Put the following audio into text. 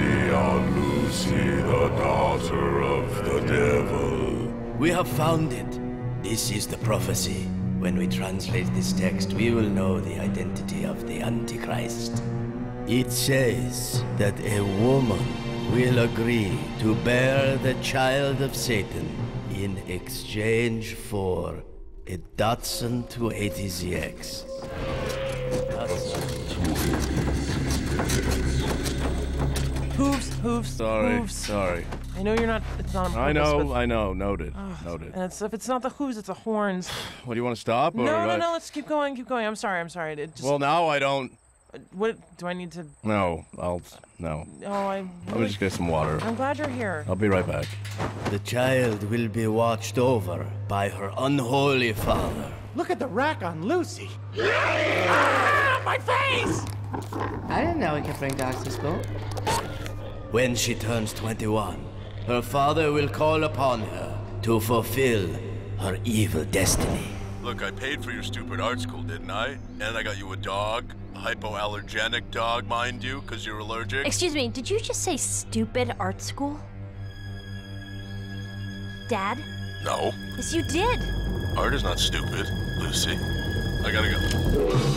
are Lucy, the daughter of the devil. We have found it. This is the prophecy. When we translate this text, we will know the identity of the Antichrist. It says that a woman will agree to bear the child of Satan in exchange for a Datsun 280ZX. Hooves, hooves, Sorry, hooves. sorry. I know you're not. It's not on I know, but- I know. Noted. Noted. And it's, if it's not the hooves, it's the horns. What do you want to stop? No, or no, I- no. Let's keep going. Keep going. I'm sorry. I'm sorry. It just, Well, now I don't. what do I need to? No, I'll. No. Oh, I. Let me just get some water. I'm glad you're here. I'll be right back. The child will be watched over by her unholy father. Look at the rack on Lucy. ah, my face! I didn't know we could bring dogs to school. When she turns 21, her father will call upon her to fulfill her evil destiny. Look, I paid for your stupid art school, didn't I? And I got you a dog. A hypoallergenic dog, mind you, because you're allergic. Excuse me, did you just say stupid art school? Dad? no. Yes, you did. Art is not stupid, Lucy. I gotta go.